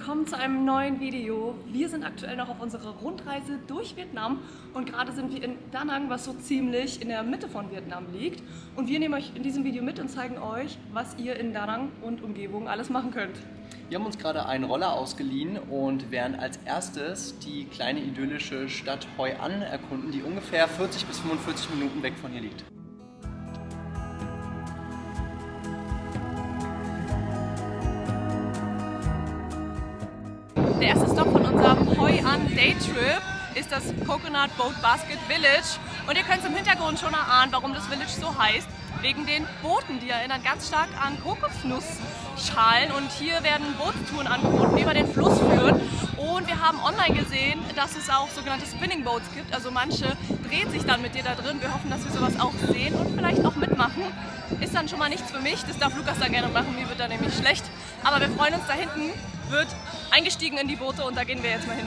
Willkommen zu einem neuen Video. Wir sind aktuell noch auf unserer Rundreise durch Vietnam und gerade sind wir in Da Nang, was so ziemlich in der Mitte von Vietnam liegt. Und wir nehmen euch in diesem Video mit und zeigen euch, was ihr in Da Nang und Umgebung alles machen könnt. Wir haben uns gerade einen Roller ausgeliehen und werden als erstes die kleine idyllische Stadt Hoi An erkunden, die ungefähr 40 bis 45 Minuten weg von hier liegt. Der erste Stop von unserem Hoi An Day Trip ist das Coconut Boat Basket Village. Und ihr könnt im Hintergrund schon erahnen, warum das Village so heißt. Wegen den Booten, die erinnern ganz stark an Kokosnussschalen. Und hier werden Bootstouren angeboten, die über den Fluss führen. Und wir haben online gesehen, dass es auch sogenannte Spinning Boats gibt. Also manche drehen sich dann mit dir da drin. Wir hoffen, dass wir sowas auch sehen und vielleicht auch mitmachen. Ist dann schon mal nichts für mich. Das darf Lukas dann gerne machen. Mir wird da nämlich schlecht. Aber wir freuen uns da hinten. Wird eingestiegen in die Boote und da gehen wir jetzt mal hin.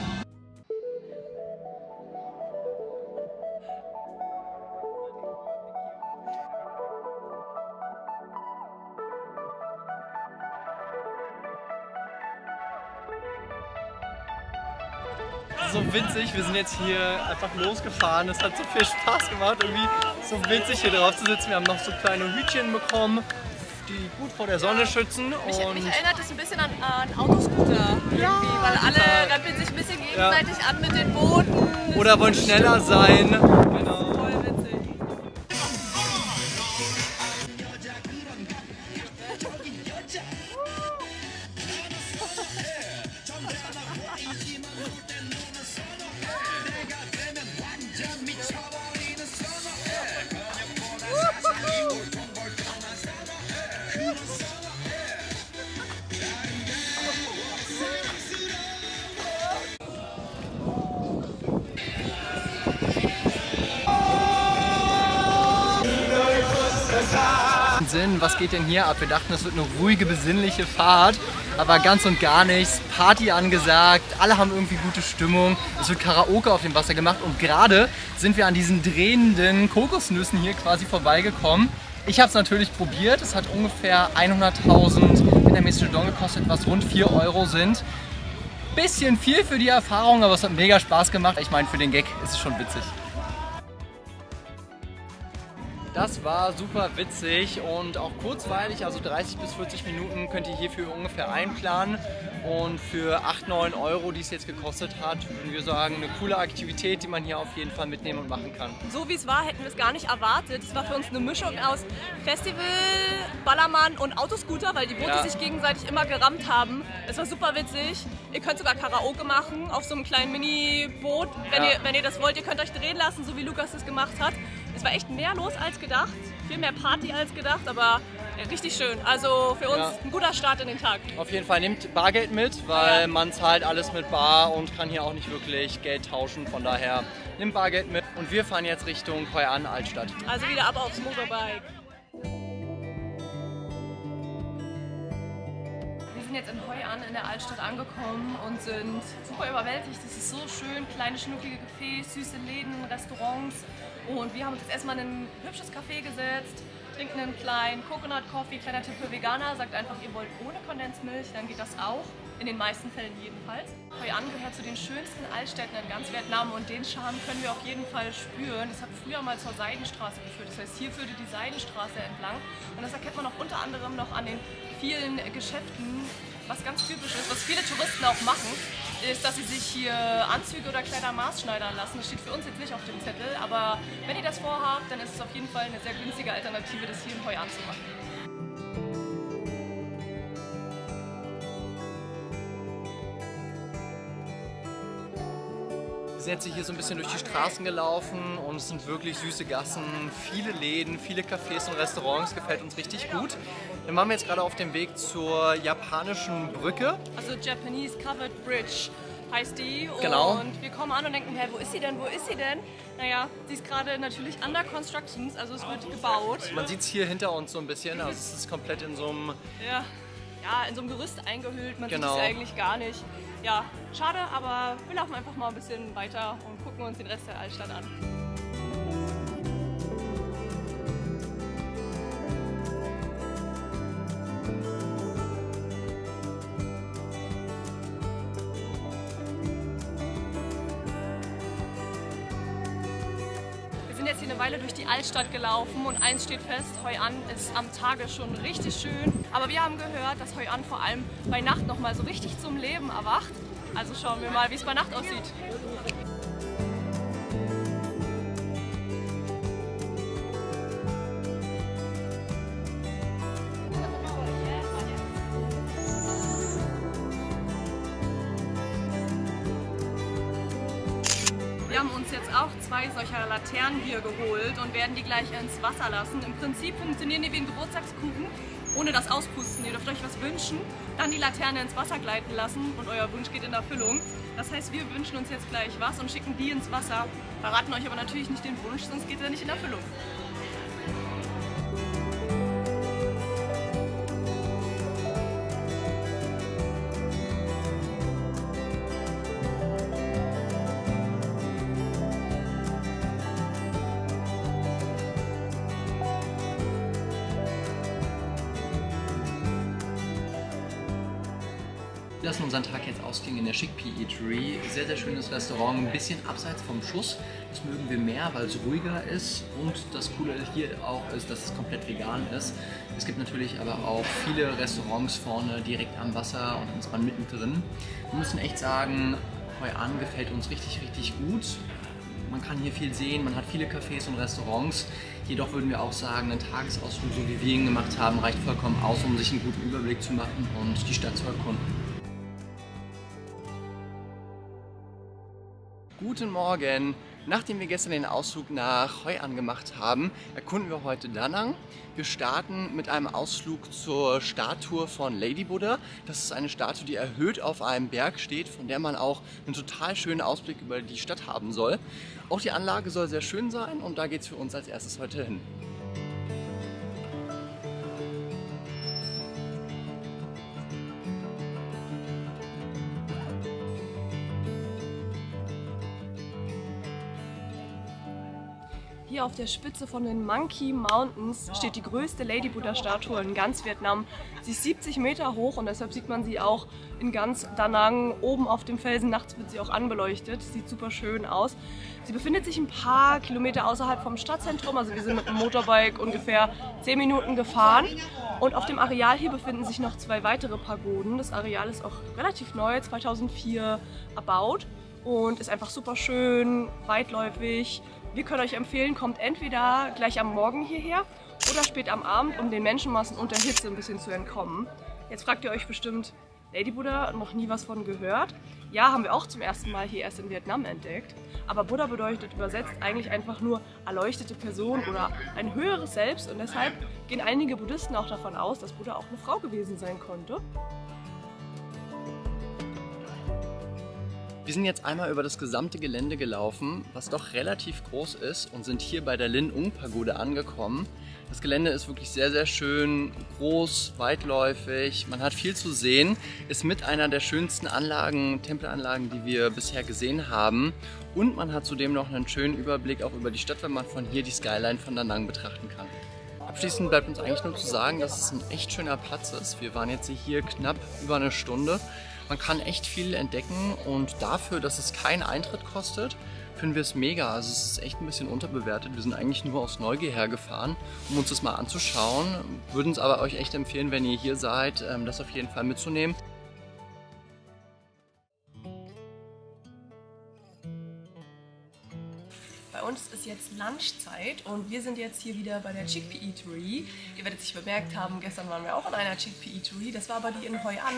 So winzig, wir sind jetzt hier einfach losgefahren. Es hat so viel Spaß gemacht, irgendwie so winzig hier drauf zu sitzen. Wir haben noch so kleine Hütchen bekommen, die gut vor der Sonne schützen. Mich, Und mich erinnert das ein bisschen an, an Autoscooter irgendwie, weil alle rappeln sich ein bisschen gegenseitig an mit den Booten. oder wollen schneller sein. Genau. Was geht denn hier ab? Wir dachten, es wird eine ruhige, besinnliche Fahrt, aber ganz und gar nichts. Party angesagt, alle haben irgendwie gute Stimmung. Es wird Karaoke auf dem Wasser gemacht und gerade sind wir an diesen drehenden Kokosnüssen hier quasi vorbeigekommen. Ich habe es natürlich probiert. Es hat ungefähr 100.000 vietnamesische Dong gekostet, was rund 4 Euro sind. Bisschen viel für die Erfahrung, aber es hat mega Spaß gemacht. Ich meine, für den Gag ist es schon witzig. Das war super witzig und auch kurzweilig, also 30 bis 40 Minuten könnt ihr hierfür ungefähr einplanen. Und für 8, 9 Euro, die es jetzt gekostet hat, würden wir sagen, eine coole Aktivität, die man hier auf jeden Fall mitnehmen und machen kann. So wie es war, hätten wir es gar nicht erwartet. Es war für uns eine Mischung aus Festival, Ballermann und Autoscooter, weil die Boote Ja. sich gegenseitig immer gerammt haben. Es war super witzig. Ihr könnt sogar Karaoke machen auf so einem kleinen Mini-Boot, wenn, Ja. ihr, wenn ihr das wollt. Ihr könnt euch drehen lassen, so wie Lukas es gemacht hat. War echt mehr los als gedacht, viel mehr Party als gedacht, aber äh, richtig schön. Also für uns Ja. ein guter Start in den Tag. Auf jeden Fall nehmt Bargeld mit, weil Ja. man zahlt alles mit Bar und kann hier auch nicht wirklich Geld tauschen. Von daher nehmt Bargeld mit und wir fahren jetzt Richtung Hoi An Altstadt. Also wieder ab aufs Motorbike. Sind jetzt in Hoi An in der Altstadt angekommen und sind super überwältigt. Es ist so schön, kleine schnucklige Cafés, süße Läden, Restaurants. Und wir haben uns jetzt erstmal in ein hübsches Café gesetzt, trinken einen kleinen Coconut Coffee, kleiner Tipp für Veganer. Sagt einfach, ihr wollt ohne Kondensmilch, dann geht das auch. In den meisten Fällen jedenfalls. Hoi An gehört zu den schönsten Altstädten in ganz Vietnam und den Charme können wir auf jeden Fall spüren. Das hat früher mal zur Seidenstraße geführt. Das heißt, hier führte die Seidenstraße entlang. Und das erkennt man auch unter anderem noch an den vielen Geschäften, was ganz typisch ist, was viele Touristen auch machen, ist, dass sie sich hier Anzüge oder Kleider maßschneidern lassen. Das steht für uns jetzt nicht auf dem Zettel, aber wenn ihr das vorhabt, dann ist es auf jeden Fall eine sehr günstige Alternative, das hier in Hoi An sind jetzt hier so ein bisschen durch die Straßen gelaufen und es sind wirklich süße Gassen, viele Läden, viele Cafés und Restaurants, gefällt uns richtig gut. Dann waren wir jetzt gerade auf dem Weg zur japanischen Brücke. Also Japanese Covered Bridge heißt die. Genau. Und wir kommen an und denken, hä, wo ist sie denn, wo ist sie denn? Naja, sie ist gerade natürlich under constructions, also es wird gebaut. Man sieht es hier hinter uns so ein bisschen, also es ist komplett in so einem Ja, ja in so einem Gerüst eingehüllt, man Genau. sieht es eigentlich gar nicht. Ja, schade, aber wir laufen einfach mal ein bisschen weiter und gucken uns den Rest der Altstadt an. Altstadt gelaufen und eins steht fest, Hoi An ist am Tage schon richtig schön. Aber wir haben gehört, dass Hoi An vor allem bei Nacht nochmal so richtig zum Leben erwacht. Also schauen wir mal, wie es bei Nacht aussieht. Auch zwei solcher Laternen hier geholt und werden die gleich ins Wasser lassen. Im Prinzip funktionieren die wie ein Geburtstagskuchen, ohne das Auspusten. Ihr dürft euch was wünschen, dann die Laterne ins Wasser gleiten lassen und euer Wunsch geht in Erfüllung. Das heißt, wir wünschen uns jetzt gleich was und schicken die ins Wasser, verraten euch aber natürlich nicht den Wunsch, sonst geht er nicht in Erfüllung. Lassen unseren Tag jetzt ausklingen in der Chickpea Eatery. Sehr, sehr schönes Restaurant, ein bisschen abseits vom Schuss. Das mögen wir mehr, weil es ruhiger ist. Und das Coole hier auch ist, dass es komplett vegan ist. Es gibt natürlich aber auch viele Restaurants vorne direkt am Wasser und dann ist man mittendrin. Wir müssen echt sagen, Hoi An gefällt uns richtig, richtig gut. Man kann hier viel sehen, man hat viele Cafés und Restaurants. Jedoch würden wir auch sagen, ein Tagesausflug, so wie wir ihn gemacht haben, reicht vollkommen aus, um sich einen guten Überblick zu machen und die Stadt zu erkunden. Guten Morgen! Nachdem wir gestern den Ausflug nach Hoi An gemacht haben, erkunden wir heute Danang. Wir starten mit einem Ausflug zur Statue von Lady Buddha. Das ist eine Statue, die erhöht auf einem Berg steht, von der man auch einen total schönen Ausblick über die Stadt haben soll. Auch die Anlage soll sehr schön sein und da geht es für uns als erstes heute hin. Hier auf der Spitze von den Monkey Mountains steht die größte Lady Buddha-Statue in ganz Vietnam. Sie ist 70 Meter hoch und deshalb sieht man sie auch in ganz Da Nang oben auf dem Felsen. Nachts wird sie auch anbeleuchtet. Sieht super schön aus. Sie befindet sich ein paar Kilometer außerhalb vom Stadtzentrum. Also wir sind mit dem Motorbike ungefähr 10 Minuten gefahren. Und auf dem Areal hier befinden sich noch zwei weitere Pagoden. Das Areal ist auch relativ neu, 2004 erbaut und ist einfach super schön, weitläufig. Wir können euch empfehlen, kommt entweder gleich am Morgen hierher oder spät am Abend, um den Menschenmassen und der Hitze ein bisschen zu entkommen. Jetzt fragt ihr euch bestimmt, Lady Buddha, noch nie was von gehört? Ja, haben wir auch zum ersten Mal hier erst in Vietnam entdeckt. Aber Buddha bedeutet übersetzt eigentlich einfach nur erleuchtete Person oder ein höheres Selbst und deshalb gehen einige Buddhisten auch davon aus, dass Buddha auch eine Frau gewesen sein konnte. Wir sind jetzt einmal über das gesamte Gelände gelaufen, was doch relativ groß ist und sind hier bei der Lin Ung Pagode angekommen. Das Gelände ist wirklich sehr, sehr schön, groß, weitläufig, man hat viel zu sehen, ist mit einer der schönsten Anlagen, Tempelanlagen, die wir bisher gesehen haben und man hat zudem noch einen schönen Überblick auch über die Stadt, wenn man von hier die Skyline von Da Nang betrachten kann. Abschließend bleibt uns eigentlich nur zu sagen, dass es ein echt schöner Platz ist. Wir waren jetzt hier knapp über eine Stunde. Man kann echt viel entdecken und dafür, dass es keinen Eintritt kostet, finden wir es mega. Also es ist echt ein bisschen unterbewertet. Wir sind eigentlich nur aus Neugier hergefahren, um uns das mal anzuschauen. Würden es aber euch echt empfehlen, wenn ihr hier seid, ähm, das auf jeden Fall mitzunehmen. Bei uns ist jetzt Lunchzeit und wir sind jetzt hier wieder bei der Chickpea Eatery. Ihr werdet sich bemerkt haben, gestern waren wir auch in einer Chickpea Eatery. Das war aber die in Hoi An.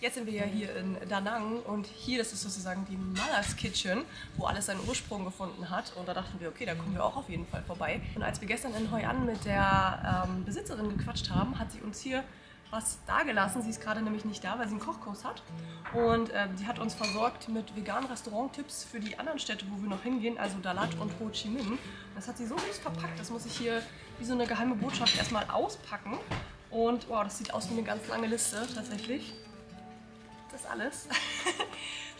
Jetzt sind wir ja hier in Da Nang und hier, das ist sozusagen die Mother's Kitchen, wo alles seinen Ursprung gefunden hat. Und da dachten wir, okay, da kommen wir auch auf jeden Fall vorbei. Und als wir gestern in Hoi An mit der ähm, Besitzerin gequatscht haben, hat sie uns hier was dagelassen. Sie ist gerade nämlich nicht da, weil sie einen Kochkurs hat. Und äh, sie hat uns versorgt mit veganen Restauranttipps für die anderen Städte, wo wir noch hingehen, also Dalat und Ho Chi Minh. Das hat sie so süß verpackt, das muss ich hier wie so eine geheime Botschaft erstmal auspacken. Und wow, das sieht aus wie eine ganz lange Liste tatsächlich. Das ist alles.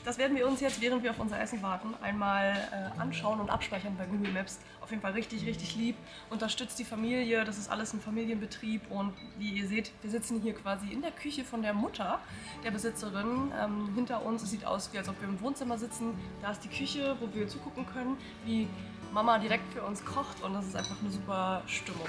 Das werden wir uns jetzt, während wir auf unser Essen warten, einmal äh, anschauen und abspeichern bei Google Maps. Auf jeden Fall richtig, richtig lieb. Unterstützt die Familie, das ist alles ein Familienbetrieb und wie ihr seht, wir sitzen hier quasi in der Küche von der Mutter der Besitzerin. Ähm, hinter uns, es sieht aus, wie als ob wir im Wohnzimmer sitzen. Da ist die Küche, wo wir zugucken können, wie Mama direkt für uns kocht und das ist einfach eine super Stimmung.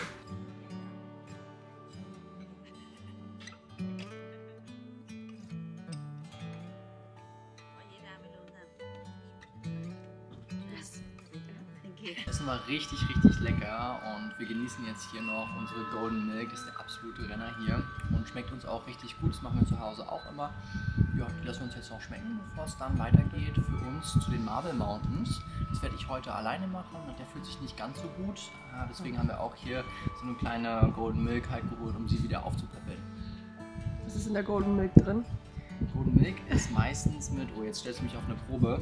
Essen war richtig, richtig lecker und wir genießen jetzt hier noch unsere Golden Milk. Das ist der absolute Renner hier und schmeckt uns auch richtig gut. Das machen wir zu Hause auch immer. Ja, die lassen wir uns jetzt noch schmecken, bevor es dann weitergeht für uns zu den Marble Mountains. Das werde ich heute alleine machen. Der fühlt sich nicht ganz so gut. Äh, deswegen haben wir auch hier so eine kleine Golden Milk halt geholt, um sie wieder aufzupäppeln. Was ist in der Golden Milk drin? Golden Milk ist meistens mit, oh jetzt stellst du mich auf eine Probe,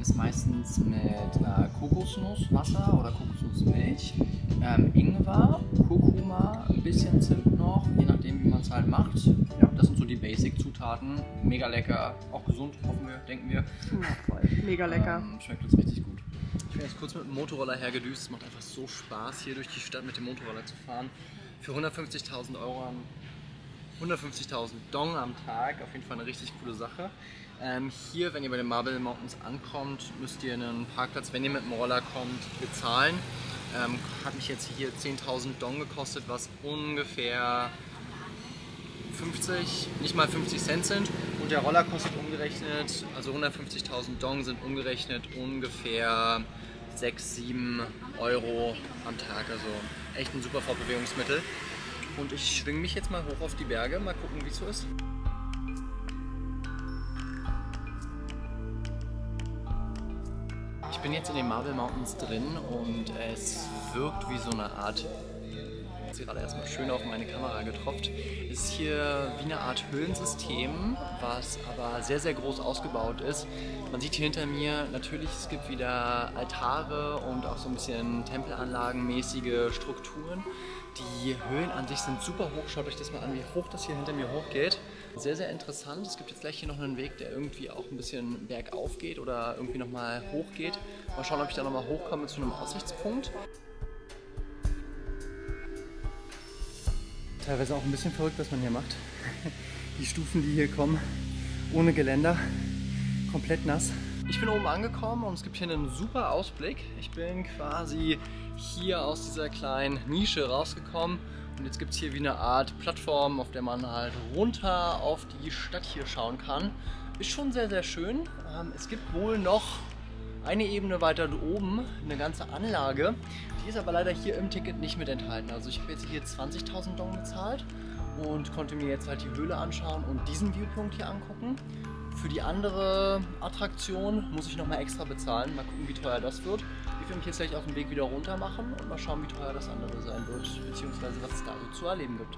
ist meistens mit äh, Kokosnusswasser oder Kokosnussmilch, ähm, Ingwer, Kurkuma, ein bisschen Zimt noch, je nachdem wie man es halt macht. Ja, das sind so die Basic-Zutaten. Mega lecker, auch gesund, hoffen wir, denken wir. Ja, voll. Mega lecker. Ähm, schmeckt uns richtig gut. Ich bin jetzt kurz mit dem Motorroller hergedüst. Es macht einfach so Spaß, hier durch die Stadt mit dem Motorroller zu fahren. Für 150.000 Euro am 150.000 Dong am Tag, auf jeden Fall eine richtig coole Sache. Ähm, hier, wenn ihr bei den Marble Mountains ankommt, müsst ihr einen Parkplatz, wenn ihr mit dem Roller kommt, bezahlen. Ähm, hat mich jetzt hier 10.000 Dong gekostet, was ungefähr 50, nicht mal 50 Cent sind. Und der Roller kostet umgerechnet, also 150.000 Dong sind umgerechnet ungefähr 6, 7 Euro am Tag. Also echt ein super Fortbewegungsmittel. Und ich schwinge mich jetzt mal hoch auf die Berge, mal gucken, wie es so ist. Bin jetzt in den Marble Mountains drin und es wirkt wie so eine Art sie gerade erstmal schön auf meine Kamera getropft. Ist hier wie eine Art Höhlensystem, was aber sehr, sehr groß ausgebaut ist. Man sieht hier hinter mir natürlich, es gibt wieder Altare und auch so ein bisschen Tempelanlagenmäßige Strukturen. Die Höhlen an sich sind super hoch. Schaut euch das mal an, wie hoch das hier hinter mir hochgeht. Sehr, sehr interessant. Es gibt jetzt gleich hier noch einen Weg, der irgendwie auch ein bisschen bergauf geht oder irgendwie nochmal hoch geht. Mal schauen, ob ich da nochmal hochkomme zu einem Aussichtspunkt. Teilweise auch ein bisschen verrückt, was man hier macht. Die Stufen, die hier kommen, ohne Geländer, komplett nass. Ich bin oben angekommen und es gibt hier einen super Ausblick. Ich bin quasi hier aus dieser kleinen Nische rausgekommen und jetzt gibt es hier wie eine Art Plattform, auf der man halt runter auf die Stadt hier schauen kann. Ist schon sehr, sehr schön. Ähm, es gibt wohl noch eine Ebene weiter oben eine ganze Anlage. Die ist aber leider hier im Ticket nicht mit enthalten. Also ich habe jetzt hier 20.000 Dong bezahlt und konnte mir jetzt halt die Höhle anschauen und diesen Viewpunkt hier angucken. Für die andere Attraktion muss ich nochmal extra bezahlen. Mal gucken, wie teuer das wird. Ich will mich jetzt gleich auf den Weg wieder runter machen und mal schauen, wie teuer das andere sein wird, beziehungsweise was es da so zu erleben gibt.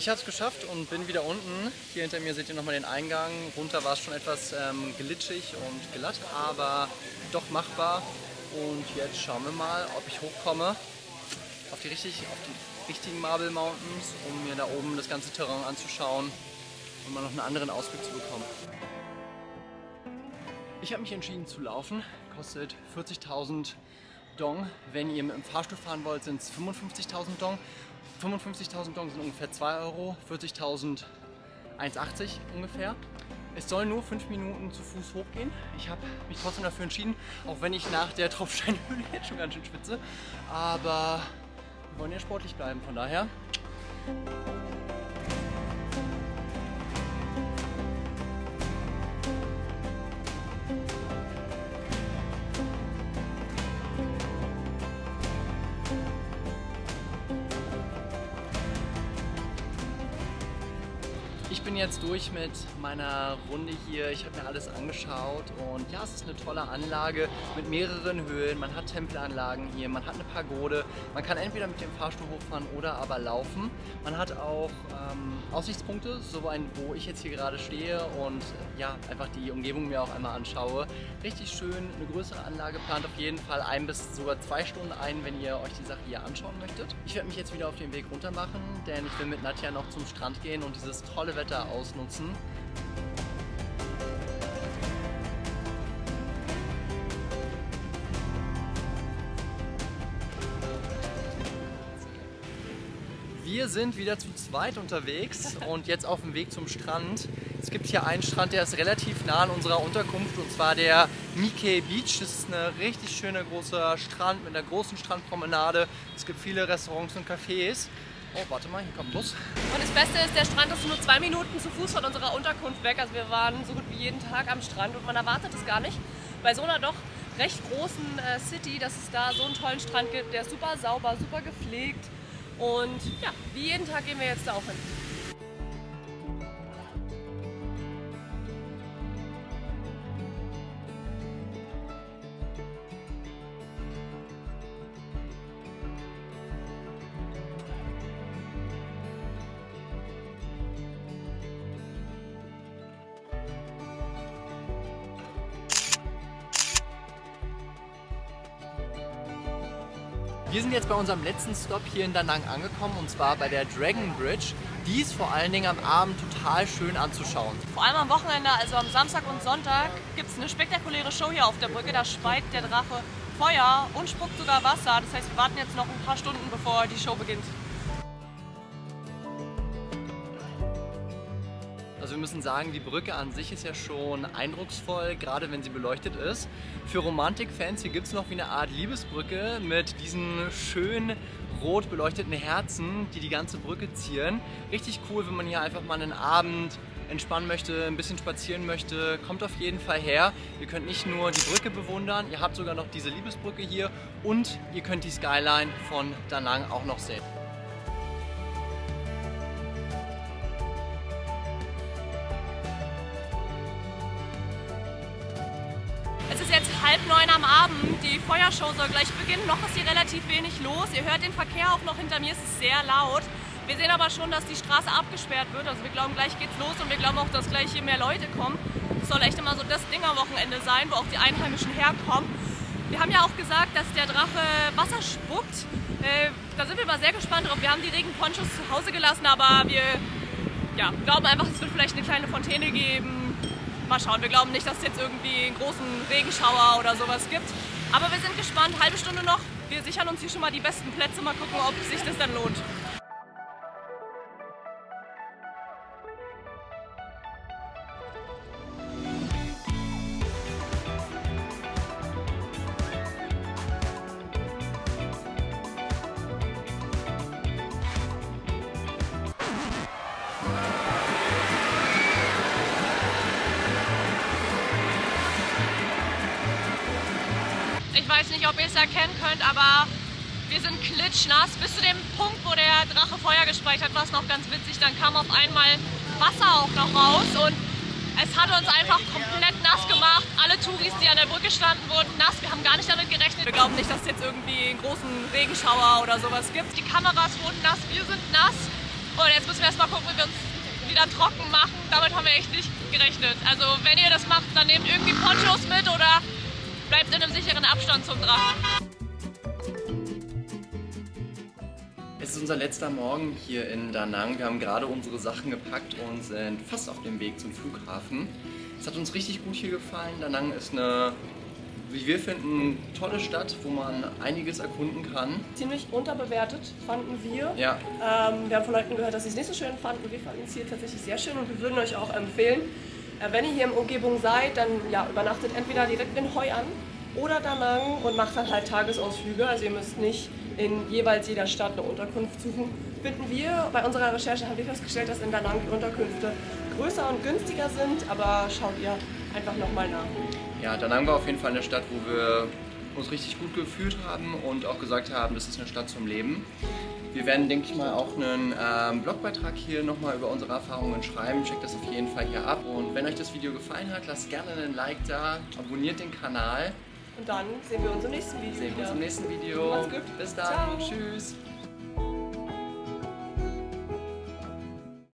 Ich habe es geschafft und bin wieder unten. Hier hinter mir seht ihr nochmal den Eingang. Runter war es schon etwas ähm, glitschig und glatt, aber doch machbar. Und jetzt schauen wir mal, ob ich hochkomme auf die, richtig, auf die richtigen Marble Mountains, um mir da oben das ganze Terrain anzuschauen und mal noch einen anderen Ausblick zu bekommen. Ich habe mich entschieden zu laufen. Kostet 40.000 Dong. Wenn ihr mit dem Fahrstuhl fahren wollt, sind es 55.000 Dong. 55.000 Dong sind ungefähr 2 Euro, 40.000 1,80 ungefähr. Es soll nur 5 Minuten zu Fuß hochgehen. Ich habe mich trotzdem dafür entschieden, auch wenn ich nach der Tropfsteinhöhle jetzt schon ganz schön schwitze. Aber wir wollen ja sportlich bleiben, von daher. Jetzt durch mit meiner Runde hier. Ich habe mir alles angeschaut und ja, es ist eine tolle Anlage mit mehreren Höhlen. Man hat Tempelanlagen hier, man hat eine Pagode. Man kann entweder mit dem Fahrstuhl hochfahren oder aber laufen. Man hat auch ähm, Aussichtspunkte, so ein, wo ich jetzt hier gerade stehe und ja, einfach die Umgebung mir auch einmal anschaue. Richtig schön, eine größere Anlage plant auf jeden Fall ein bis sogar zwei Stunden ein, wenn ihr euch die Sache hier anschauen möchtet. Ich werde mich jetzt wieder auf den Weg runter machen, denn ich will mit Nadja noch zum Strand gehen und dieses tolle Wetter ausnutzen. Wir sind wieder zu zweit unterwegs und jetzt auf dem Weg zum Strand. Es gibt hier einen Strand, der ist relativ nah an unserer Unterkunft und zwar der Mike Beach. Das ist ein richtig schöner großer Strand mit einer großen Strandpromenade. Es gibt viele Restaurants und Cafés. Oh, warte mal, hier kommt ein Bus. Und das Beste ist, der Strand ist nur zwei Minuten zu Fuß von unserer Unterkunft weg. Also wir waren so gut wie jeden Tag am Strand und man erwartet es gar nicht. Bei so einer doch recht großen äh, City, dass es da so einen tollen Strand gibt. Der ist super sauber, super gepflegt. Und ja, wie jeden Tag gehen wir jetzt da auch hin. Wir sind jetzt bei unserem letzten Stop hier in Da Nang angekommen und zwar bei der Dragon Bridge. Die ist vor allen Dingen am Abend total schön anzuschauen. Vor allem am Wochenende, also am Samstag und Sonntag, gibt es eine spektakuläre Show hier auf der Brücke. Da speit der Drache Feuer und spuckt sogar Wasser. Das heißt, wir warten jetzt noch ein paar Stunden, bevor die Show beginnt. Müssen sagen, die Brücke an sich ist ja schon eindrucksvoll, gerade wenn sie beleuchtet ist. Für Romantikfans hier gibt es noch wie eine Art Liebesbrücke mit diesen schön rot beleuchteten Herzen, die die ganze Brücke zieren. Richtig cool, wenn man hier einfach mal einen Abend entspannen möchte, ein bisschen spazieren möchte, kommt auf jeden Fall her. Ihr könnt nicht nur die Brücke bewundern, ihr habt sogar noch diese Liebesbrücke hier und ihr könnt die Skyline von Da Nang auch noch sehen. Die Feuershow soll gleich beginnen. Noch ist hier relativ wenig los. Ihr hört den Verkehr auch noch hinter mir, es ist sehr laut. Wir sehen aber schon, dass die Straße abgesperrt wird. Also wir glauben, gleich geht's los und wir glauben auch, dass gleich hier mehr Leute kommen. Es soll echt immer so das Ding am Wochenende sein, wo auch die Einheimischen herkommen. Wir haben ja auch gesagt, dass der Drache Wasser spuckt. Äh, da sind wir mal sehr gespannt drauf. Wir haben die Regenponchos zu Hause gelassen, aber wir ja, glauben einfach, es wird vielleicht eine kleine Fontäne geben. Mal schauen, wir glauben nicht, dass es jetzt irgendwie einen großen Regenschauer oder sowas gibt. Aber wir sind gespannt, halbe Stunde noch. Wir sichern uns hier schon mal die besten Plätze, mal gucken, ob sich das dann lohnt. Weiß nicht, ob ihr es erkennen könnt, aber wir sind klitschnass. Bis zu dem Punkt, wo der Drache Feuer gespeichert hat, war es noch ganz witzig. Dann kam auf einmal Wasser auch noch raus und es hat uns einfach komplett nass gemacht. Alle Touris, die an der Brücke standen, wurden nass. Wir haben gar nicht damit gerechnet. Wir glauben nicht, dass es jetzt irgendwie einen großen Regenschauer oder sowas gibt. Die Kameras wurden nass, wir sind nass. Und jetzt müssen wir erstmal gucken, wie wir uns wieder trocken machen. Damit haben wir echt nicht gerechnet. Also wenn ihr das macht, dann nehmt irgendwie Ponchos mit oder bleibt in einem sicheren Abstand zum Drachen. Es ist unser letzter Morgen hier in Da Nang. Wir haben gerade unsere Sachen gepackt und sind fast auf dem Weg zum Flughafen. Es hat uns richtig gut hier gefallen. Da Nang ist eine, wie wir finden, tolle Stadt, wo man einiges erkunden kann. Ziemlich unterbewertet, fanden wir. Ja, Ähm, wir haben von Leuten gehört, dass sie es nicht so schön fanden. Wir fanden es hier tatsächlich sehr schön und wir würden euch auch empfehlen, wenn ihr hier in der Umgebung seid, dann ja, übernachtet entweder direkt in Hoi an oder Da Nang und macht dann halt Tagesausflüge. Also ihr müsst nicht in jeweils jeder Stadt eine Unterkunft suchen. Finden wir, bei unserer Recherche haben wir festgestellt, dass in Da Nang die Unterkünfte größer und günstiger sind, aber schaut ihr einfach nochmal nach. ja, Da Nang war auf jeden Fall eine Stadt, wo wir uns richtig gut gefühlt haben und auch gesagt haben, das ist eine Stadt zum Leben. Wir werden, denke ich mal, auch einen ähm, Blogbeitrag hier nochmal über unsere Erfahrungen schreiben. Checkt das auf jeden Fall hier ab. Und wenn euch das Video gefallen hat, lasst gerne einen Like da, abonniert den Kanal. Und dann sehen wir uns im nächsten Video Sehen wir uns im nächsten Video. Macht's gut. Bis dann. Ciao. Tschüss.